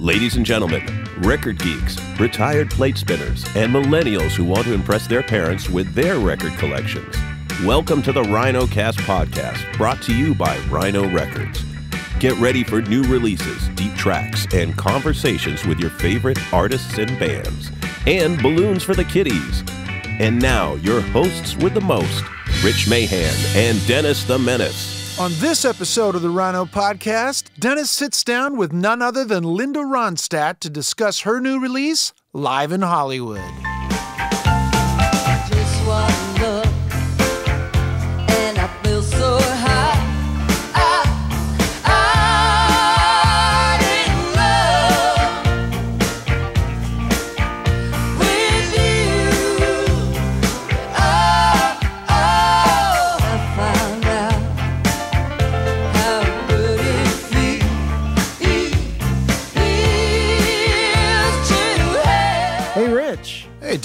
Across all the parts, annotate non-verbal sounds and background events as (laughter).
Ladies and gentlemen, record geeks, retired plate spinners, and millennials who want to impress their parents with their record collections. Welcome to the Rhino Cast podcast, brought to you by Rhino Records. Get ready for new releases, deep tracks, and conversations with your favorite artists and bands, and balloons for the kiddies. And now, your hosts with the most, Rich Mahan and Dennis the Menace. On this episode of the Rhino Podcast, Dennis sits down with none other than Linda Ronstadt to discuss her new release, Live in Hollywood.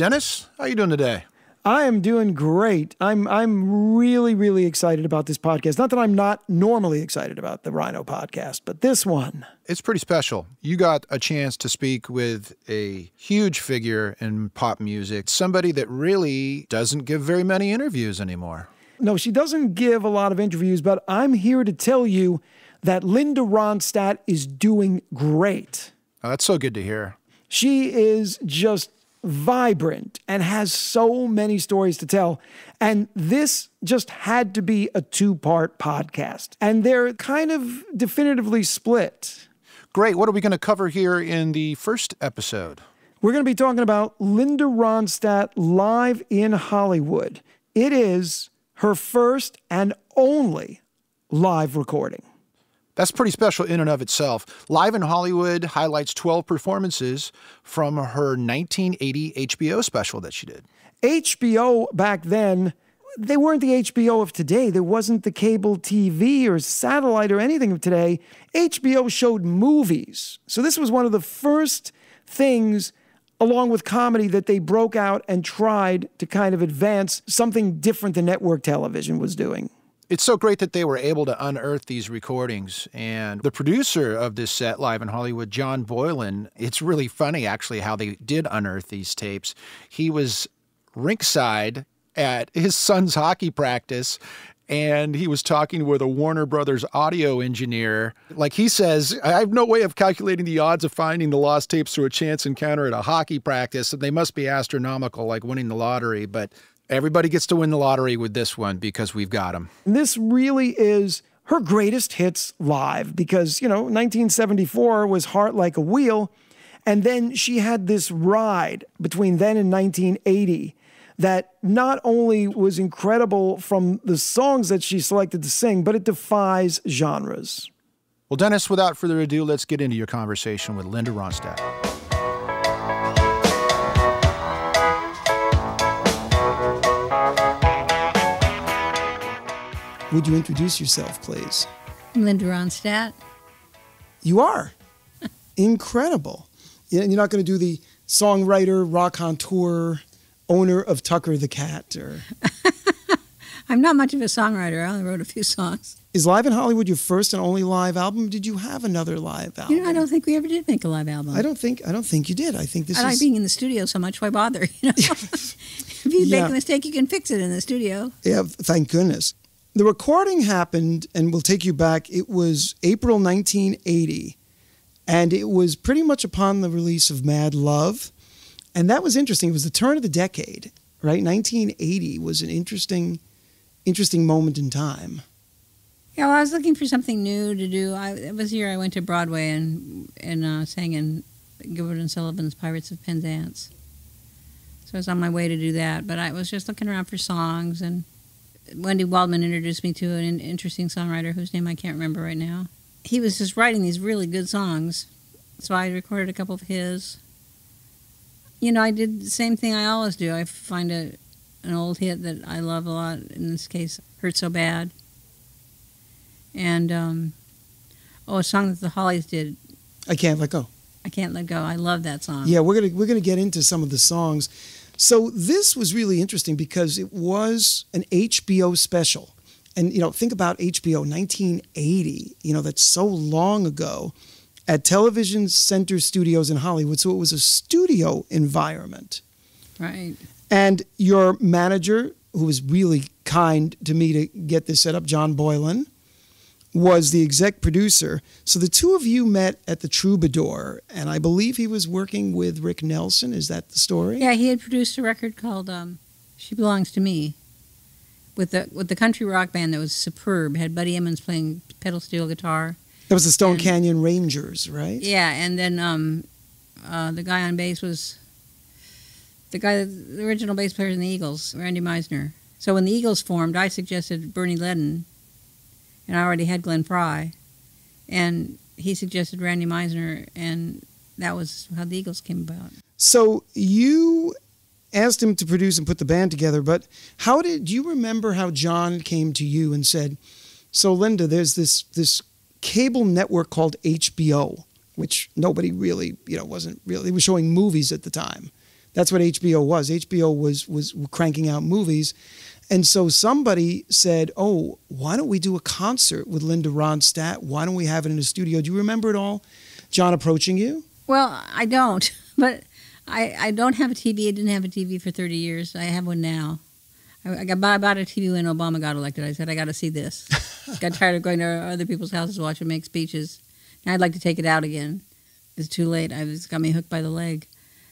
Dennis, how are you doing today? I am doing great. I'm I'm really really excited about this podcast. Not that I'm not normally excited about the Rhino podcast, but this one. It's pretty special. You got a chance to speak with a huge figure in pop music, somebody that really doesn't give very many interviews anymore. No, she doesn't give a lot of interviews, but I'm here to tell you that Linda Ronstadt is doing great. Oh, that's so good to hear. She is just vibrant and has so many stories to tell. And this just had to be a two part podcast. And they're kind of definitively split. Great. What are we going to cover here in the first episode? We're going to be talking about Linda Ronstadt live in Hollywood. It is her first and only live recording. That's pretty special in and of itself. Live in Hollywood highlights 12 performances from her 1980 HBO special that she did. HBO back then, they weren't the HBO of today. There wasn't the cable TV or satellite or anything of today. HBO showed movies. So this was one of the first things, along with comedy, that they broke out and tried to kind of advance something different than network television was doing. It's so great that they were able to unearth these recordings. And the producer of this set, Live in Hollywood, John Boylan, it's really funny actually how they did unearth these tapes. He was rinkside at his son's hockey practice and he was talking with a Warner Brothers audio engineer. Like he says, I have no way of calculating the odds of finding the lost tapes through a chance encounter at a hockey practice. And they must be astronomical, like winning the lottery. But everybody gets to win the lottery with this one because we've got them. This really is her greatest hits live because, you know, 1974 was Heart Like a Wheel. And then she had this ride between then and 1980 that not only was incredible from the songs that she selected to sing, but it defies genres. Well, Dennis, without further ado, let's get into your conversation with Linda Ronstadt. Would you introduce yourself, please? I'm Linda Ronstadt. You are (laughs) incredible. You- You're not going to do the songwriter, rock tour, owner of Tucker the Cat, or (laughs) I'm not much of a songwriter. I only wrote a few songs. is Live in Hollywood your first and only live album? Did you have another live album? You know, I don't think we ever did make a live album. I don't think I don't think you did. I think this I like is being in the studio so much. Why bother? (laughs) You know, if you Yeah. make a mistake, you can fix it in the studio. Yeah, thank goodness. The recording happened, and we'll take you back. It was April 1980, and it was pretty much upon the release of Mad Love. And that was interesting. It was the turn of the decade, right? 1980 was an interesting, interesting moment in time. Yeah, well, I was looking for something new to do. I, it was year I went to Broadway and and uh, sang in Gilbert and Sullivan's Pirates of Penzance. So I was on my way to do that, but I was just looking around for songs, and Wendy Waldman introduced me to an interesting songwriter whose name I can't remember right now. He was just writing these really good songs, so I recorded a couple of his. You know, I did the same thing I always do. I find a an old hit that I love a lot. In this case, "Hurt So Bad." and um, oh, a song that the Hollies did. I can't let go. I can't let go. I love that song. Yeah, we're gonna we're gonna get into some of the songs. So this was really interesting because it was an HBO special. And you know, think about HBO 1980, you know, that's so long ago. at Television Center Studios in Hollywood. So it was a studio environment. Right. And your manager, who was really kind to me to get this set up, John Boylan, was the exec producer. So the two of you met at the Troubadour, and I believe he was working with Rick Nelson. Is that the story? Yeah, he had produced a record called um, "She Belongs to Me," with the with the country rock band that was superb. Had Buddy Emmons playing pedal steel guitar. That was the Stone And- Canyon Rangers, right? Yeah, and then um, uh, the guy on bass was the guy, the original bass player in the Eagles, Randy Meisner. So when the Eagles formed, I suggested Bernie Leadon, and I already had Glenn Frey, and he suggested Randy Meisner, and that was how the Eagles came about. So you asked him to produce and put the band together, but how did you remember how John came to you and said, "So Linda, there's this this cable network called HBO, which nobody really, you know, wasn't really. Were showing movies at the time. That's what HBO was. HBO was was cranking out movies." And so somebody said, "Oh, why don't we do a concert with Linda Ronstadt? Why don't we have it in a studio?" Do you remember it all? John approaching you? Well, I don't, (laughs) but I, I don't have a TV. I didn't have a TV for 30 years. I have one now. I, I, got, I bought a TV when Obama got elected. I said, I got to see this. (laughs) got tired of going to other people's houses, watching make speeches. Now I'd like to take it out again. It's too late. I was got me hooked by the leg.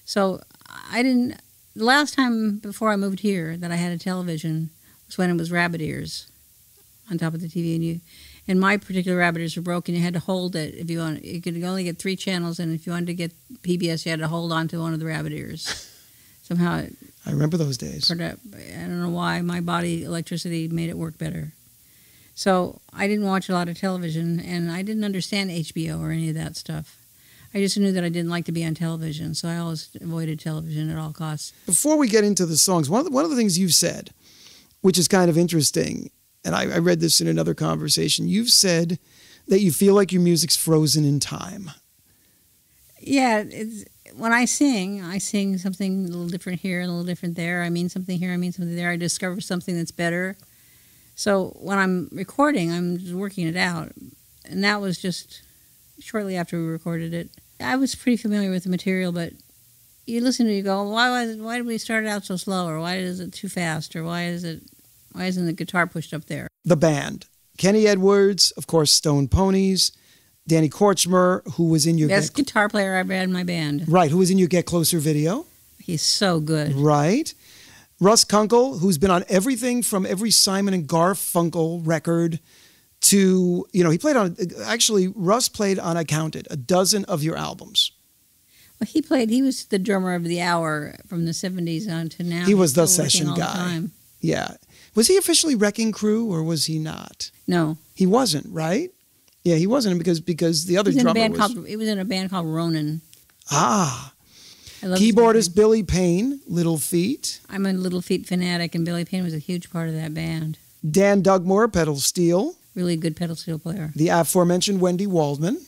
So I didn't. The last time before I moved here that I had a television was when it was rabbit ears on top of the TV, and you and my particular rabbit ears were broken. You had to hold it if you want. You could only get three channels, and if you wanted to get PBS, you had to hold on to one of the rabbit ears. (laughs) Somehow, it I remember those days. I don't know why my body electricity made it work better. So I didn't watch a lot of television, and I didn't understand HBO or any of that stuff. I just knew that I didn't like to be on television, so I always avoided television at all costs. before we get into the songs, one of the, one of the things you've said, which is kind of interesting, and I, I read this in another conversation. You've said that you feel like your music's frozen in time. Yeah, it's, when I sing, I sing something a little different here and a little different there. I mean something here, I mean something there. I discover something that's better. So when I'm recording, I'm just working it out. And that was just shortly after we recorded it. I was pretty familiar with the material, but you listen to it, you go, why was why did we start out so slow, or why is it too fast, or why is it why isn't the guitar pushed up there? The band, Kenny Edwards, of course, Stone Poneys, Danny Kortchmar, who was in your Best Get, guitar player I've had in my band. right, who was in your Get Closer video, He's so good. right? Russ Kunkel, who's been on everything from every Simon and Garfunkel record to, you know, he played on, actually, Russ played on, I counted, a dozen of your albums. Well, he played. He was the drummer of the hour from the '70s on to now. He was He's the session the guy. time. Yeah. Was he officially Wrecking Crew or was he not? No, He wasn't, right? Yeah, he wasn't because because the other was in a drummer was called. He was in a band called Ronan. ah I love his keyboardist. Billy Payne, Little Feat, I'm a Little Feat fanatic, and Billy Payne was a huge part of that band. Dan Dugmore, pedal steel, Really good pedal steel player. the aforementioned Wendy Waldman,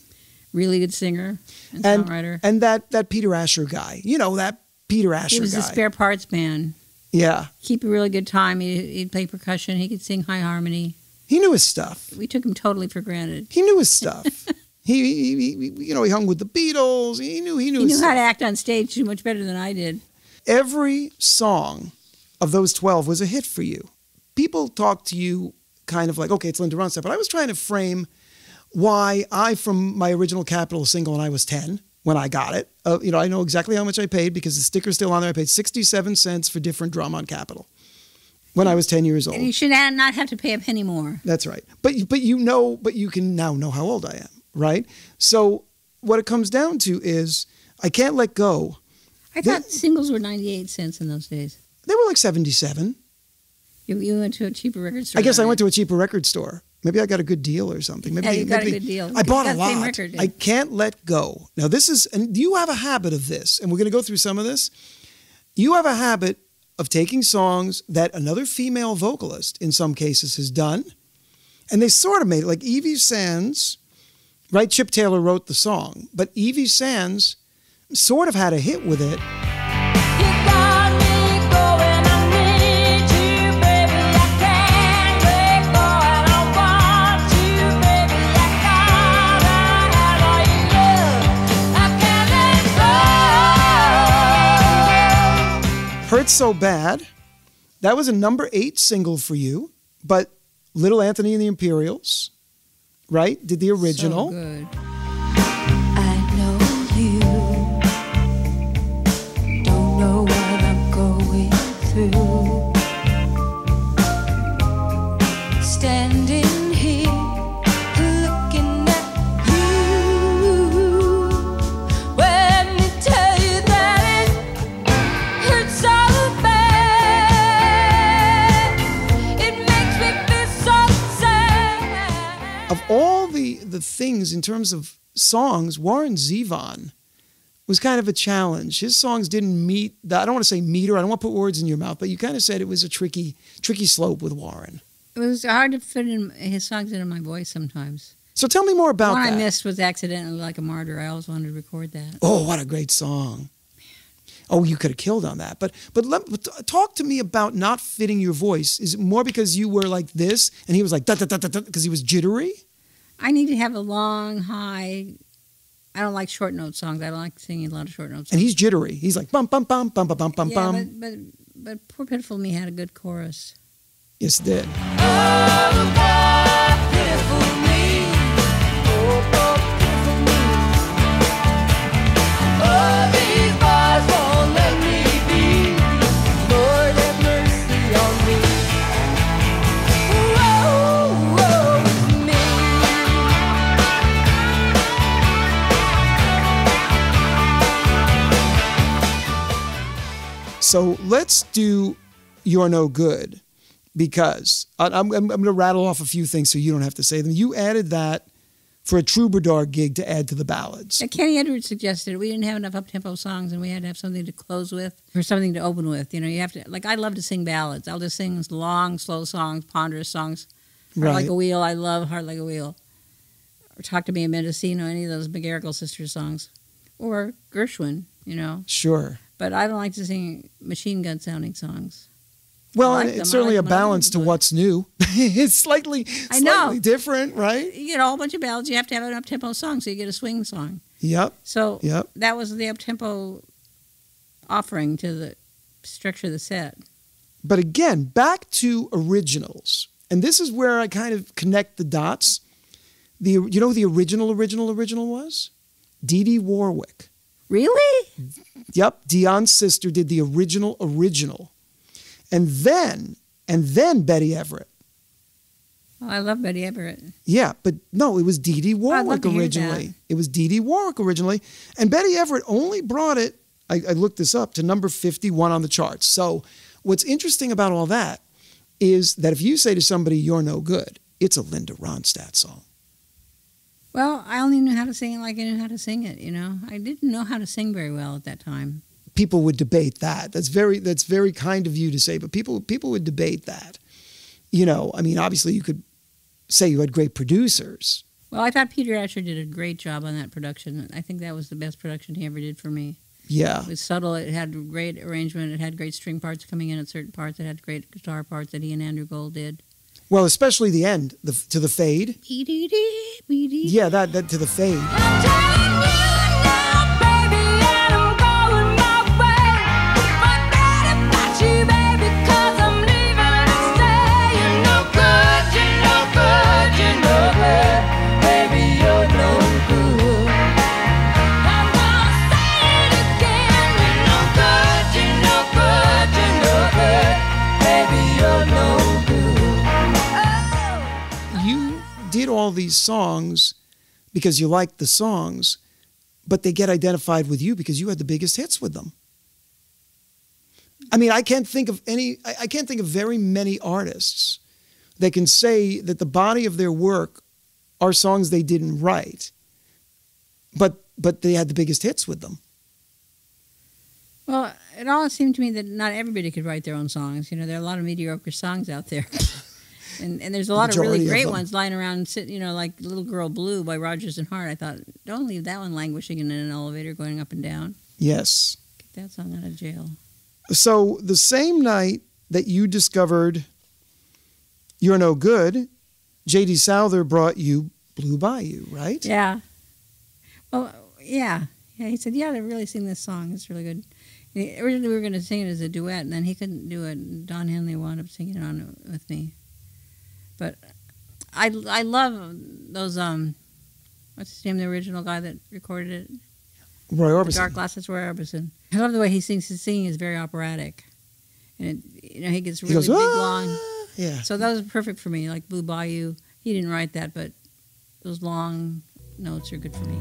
Really good singer and, and songwriter. and that that Peter Asher guy. You know that Peter Asher He was guy. a spare parts man. yeah, Keep a really good time. He, he'd play percussion. He could sing high harmony. he knew his stuff. We took him totally for granted. He knew his stuff. (laughs) he, he, he, you know, he hung with the Beatles. He knew he knew. He knew how to act on stage too much better than I did. every song of those 12 was a hit for you. People talk to you kind of like, okay, it's Linda Ronstadt, but I was trying to frame why I, from my original Capitol single when I was 10, when I got it, uh, you know, I know exactly how much I paid because the sticker's still on there. I paid 67 cents for different drum on Capitol when I was 10 years old. And you should not have to pay a penny more. That's right. But but you know, but you can now know how old I am, right? So what it comes down to is I can't let go. I thought singles were 98 cents in those days. They were like 77. You, you went to a cheaper record store. I guess I went to a cheaper record store. Maybe I got a good deal or something. Maybe Yeah, you got a good deal. I bought a got the same lot. record, yeah. I can't let go. Now this is, and you have a habit of this, and we're going to go through some of this. You have a habit of taking songs that another female vocalist, in some cases, has done, and they sort of made it like Evie Sands, right? Chip Taylor wrote the song, but Evie Sands sort of had a hit with it. Hurt So Bad. That was a number eight single for you, but Little Anthony and the Imperials, right? Did the original. So good. Of all the the things in terms of songs, Warren Zevon was kind of a challenge. His songs didn't meet the, I don't want to say meter, I don't want to put words in your mouth, but you kind of said it was a tricky, tricky slope with Warren. It was hard to fit in his songs into my voice sometimes. So tell me more about One that. I missed was accidentally like a martyr. I always wanted to record that. Oh, what a great song. Oh, you could have killed on that. But but let but talk to me about not fitting your voice. Is it more because you were like this and he was like da da da da because he was jittery? I need to have a long, high. I don't like short note songs. I don't like singing a lot of short notes. And he's jittery. He's like bum bum bum bum bum bum bum yeah, bum. but, but but poor pitiful me had a good chorus. Yes, it did. Oh, so let's do You're No Good because I'm, I'm, I'm going to rattle off a few things so you don't have to say them. You added that for a troubadour gig to add to the ballads. Kenny Edwards suggested we didn't have enough up tempo songs and we had to have something to close with or something to open with. You know, you have to like I love to sing ballads. I'll just sing long, slow songs, ponderous songs. Heart Right. Like a Wheel. I love Heart Like a Wheel. Or Talk to Me a Mendocino, any of those McGarrigle Sisters songs. Or Gershwin, you know. Sure. But I don't like to sing machine gun sounding songs. Well, like them. it's certainly like a them. I love balance to what's new. (laughs) it's slightly, I know. slightly different, right? You know, a whole bunch of ballads, you have to have an up tempo song so you get a swing song. Yep. So Yep. that was the up tempo offering to the structure of the set. But again, back to originals. And this is where I kind of connect the dots. The you know who the original original original was? Dee Dee Warwick. Really? Yep, Dionne's sister did the original original. And then and then Betty Everett. Oh, I love Betty Everett. Yeah, but no, it was Dee Dee oh, love Warwick originally. It was Dee Dee Warwick originally. And Betty Everett only brought it, I, I looked this up, to number 51 on the charts. So what's interesting about all that is that if you say to somebody, you're no good, it's a Linda Ronstadt song. Well, I only knew how to sing it like I knew how to sing it, you know. I didn't know how to sing very well at that time. People would debate that. That's very that's very kind of you to say, but people people would debate that. You know, I mean, obviously you could say you had great producers. Well, I thought Peter Asher did a great job on that production. I think that was the best production he ever did for me. Yeah. It was subtle. It had great arrangement. It had great string parts coming in at certain parts. It had great guitar parts that he and Andrew Gold did. Well, especially the end, the to the fade. Yeah, that that to the fade. All these songs because you like the songs, but they get identified with you because you had the biggest hits with them. I mean, I can't think of any, I can't think of very many artists that can say that the body of their work are songs they didn't write, but but they had the biggest hits with them. Well, it always seemed to me that not everybody could write their own songs. You know, there are a lot of mediocre songs out there. (laughs) and, and there's a lot of really great them. ones lying around, sitting, you know, like Little Girl Blue by Rodgers and Hart. I thought, don't leave that one languishing in an elevator going up and down. Yes. Get that song out of jail. So the same night that you discovered You're No Good, J.D. Souther brought you Blue Bayou, right? Yeah. Well, yeah. Yeah, he said, yeah, they really sing this song. It's really good. Originally, we were going to sing it as a duet, and then he couldn't do it. and Don Henley wound up singing it on with me. But I, I love those. Um, what's his name? The original guy that recorded it. Roy The Orbison. Dark Glasses, Roy Orbison. I love the way he sings. His singing is very operatic, and it, you know he gets He really goes, big, "Ah!" long. Yeah. So that was perfect for me. Like Blue Bayou, he didn't write that, but those long notes are good for me.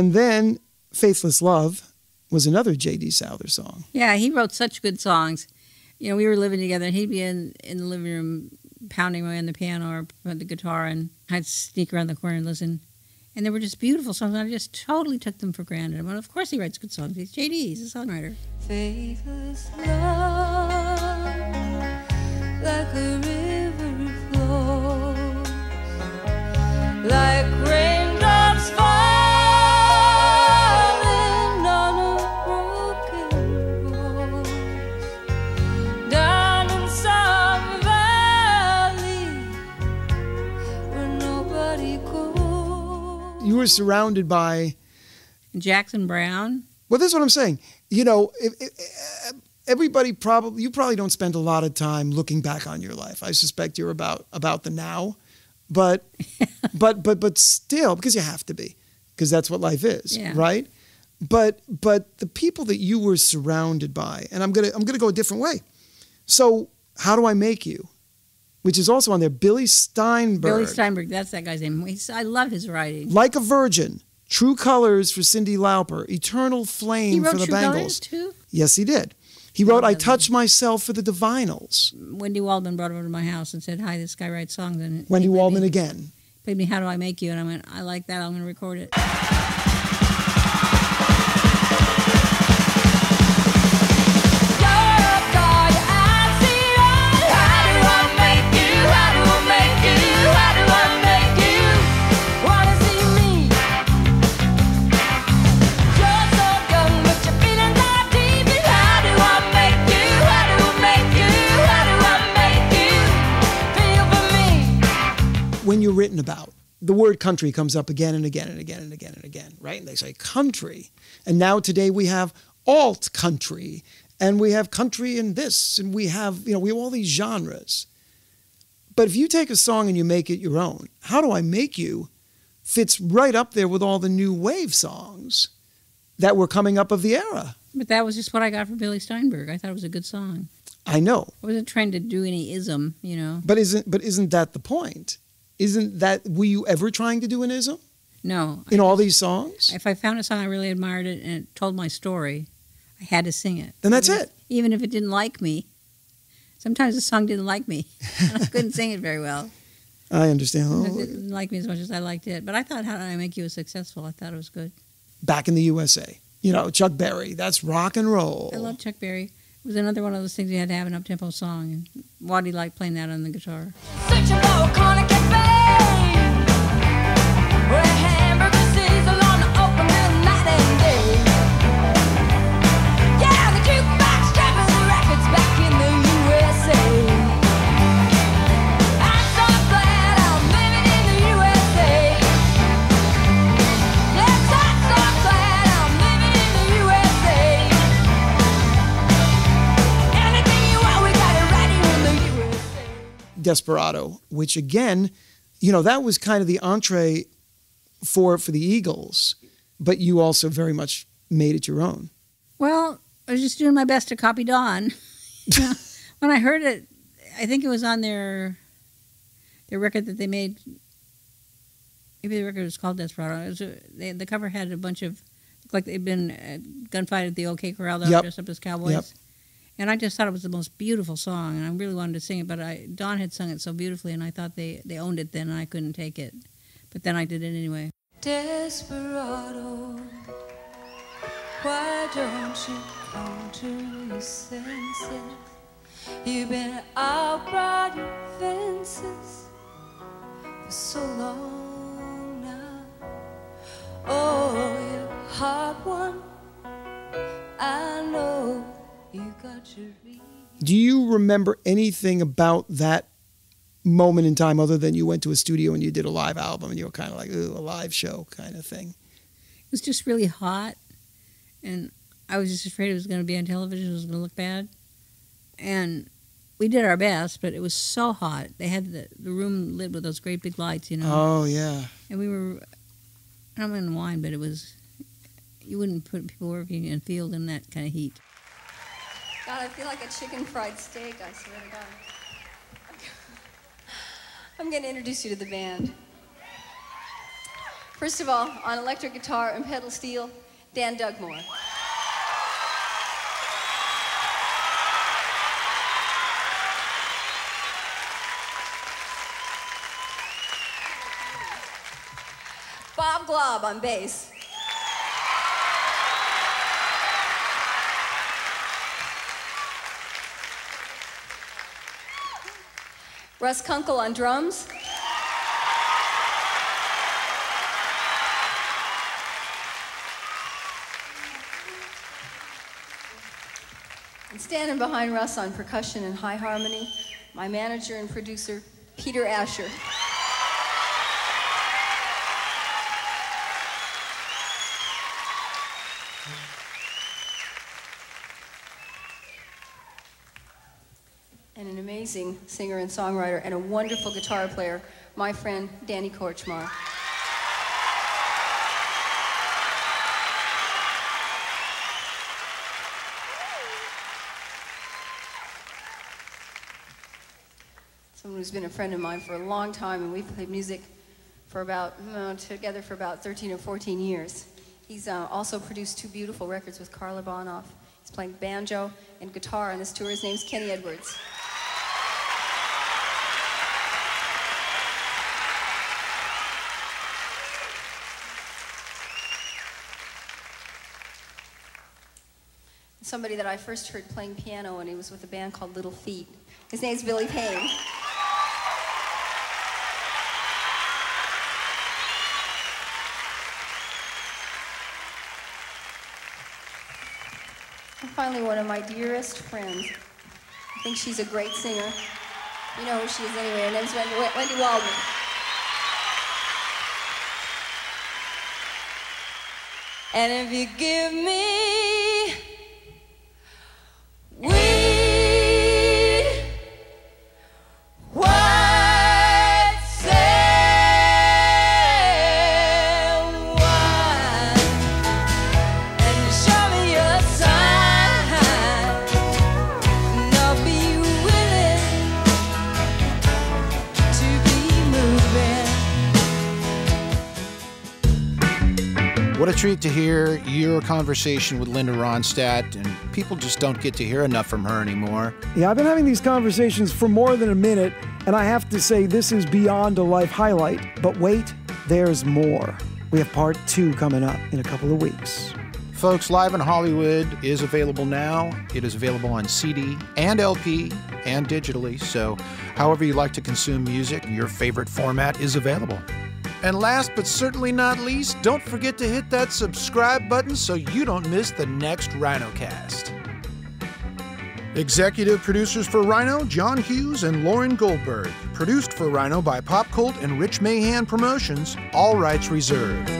And then Faithless Love was another J.D. Souther song. Yeah, he wrote such good songs. You know, we were living together, and he'd be in, in the living room pounding away on the piano or on the guitar, and I'd sneak around the corner and listen. And they were just beautiful songs. and I just totally took them for granted. Well, of course he writes good songs. He's JD. He's a songwriter. faithless love, like a river flows, like were surrounded by, Jackson Browne. well, this is what I'm saying. You know, everybody probably, you probably don't spend a lot of time looking back on your life. I suspect you're about about the now, but (laughs) but but but still, because you have to be, because that's what life is, Yeah. right? But but the people that you were surrounded by, and I'm gonna I'm gonna go a different way. So how do I make you? Which is also on there. Billy Steinberg. Billy Steinberg. That's that guy's name. He's, I love his writing. Like a Virgin, True Colors for Cyndi Lauper, Eternal Flame for the True Bangles. Too. Yes, he did. He wrote I Touch Myself for the Divinyls. Wendy Waldman brought him over to my house and said, "Hi, this guy writes songs." And Wendy Waldman me, again. played me "How Do I Make You?" And I went, "I like that. I'm going to record it." Written about, the word country comes up again and again and again and again and again, right? And they say country. And now today we have alt country and we have country and this and we have, you know, we have all these genres. But if you take a song and you make it your own, How Do I Make You fits right up there with all the new wave songs that were coming up of the era. But that was just what I got from Billy Steinberg. I thought it was a good song. I know. I wasn't trying to do any ism, you know. But isn't but isn't that the point? Isn't that were you ever trying to do an ism No. in all these songs? If I found a song I really admired it and it told my story, I had to sing it. Then that's Even it. if- Even if it didn't like me. Sometimes the song didn't like me. and (laughs) I couldn't sing it very well. I understand. It Oh, didn't like me as much as I liked it. But I thought How Did I Make You was successful. I thought it was good. back in the USA, you know, Chuck Berry. That's rock and roll. I love Chuck Berry. It was another one of those things you had to have an up-tempo song. And Waddy liked playing that on the guitar. Desperado, which again, you know, that was kind of the entree for for the Eagles, but you also very much made it your own. Well, I was just doing my best to copy Don. (laughs) when I heard it, I think it was on their their record that they made. Maybe the record was called Desperado. It was a, they, the cover had a bunch of like they'd been uh, gunfight at the OK Corral. They Yep. dressed up as cowboys. Yep. And I just thought it was the most beautiful song, and I really wanted to sing it. But I, Don had sung it so beautifully, and I thought they, they owned it then, and I couldn't take it. But then I did it anyway. Desperado, why don't you come to your senses? You've been out your fences for so long now. Oh, you hard one. I know Do you remember anything about that moment in time other than you went to a studio and you did a live album and you were kind of like, ooh, a live show kind of thing? It was just really hot, and I was just afraid it was going to be on television. It was going to look bad, and we did our best, but it was so hot. They had the, the room lit with those great big lights, you know, Oh, yeah. and we were. I don't mean wine, but it was. You wouldn't put people working in a field in that kind of heat. God, I feel like a chicken fried steak, I swear to God. I'm going to introduce you to the band. First of all, on electric guitar and pedal steel, Dan Dugmore. Bob Glaub on bass. Russ Kunkel on drums. And standing behind Russ on percussion and high harmony, my manager and producer, Peter Asher. Amazing singer and songwriter and a wonderful guitar player, my friend Danny Kortchmar. Someone who's been a friend of mine for a long time, and we've played music for about, uh, together for about 13 or 14 years. He's uh, also produced two beautiful records with Carla Bonoff. He's playing banjo and guitar on this tour. His name's Kenny Edwards. Somebody that I first heard playing piano and he was with a band called Little Feat. His name's Billy Payne. And finally, one of my dearest friends. I think she's a great singer. You know who she is anyway. Her name's Wendy, Wendy Waldman. And if you give me What a treat to hear your conversation with Linda Ronstadt, and people just don't get to hear enough from her anymore. Yeah, I've been having these conversations for more than a minute, and I have to say this is beyond a life highlight. But wait, there's more. We have part two coming up in a couple of weeks. Folks, Live in Hollywood is available now. It is available on CD and LP and digitally, so however you like to consume music, your favorite format is available. And last but certainly not least, don't forget to hit that subscribe button so you don't miss the next RhinoCast. Executive producers for Rhino, John Hughes and Lauren Goldberg. Produced for Rhino by Pop Cult and Rich Mahan Promotions, all rights reserved.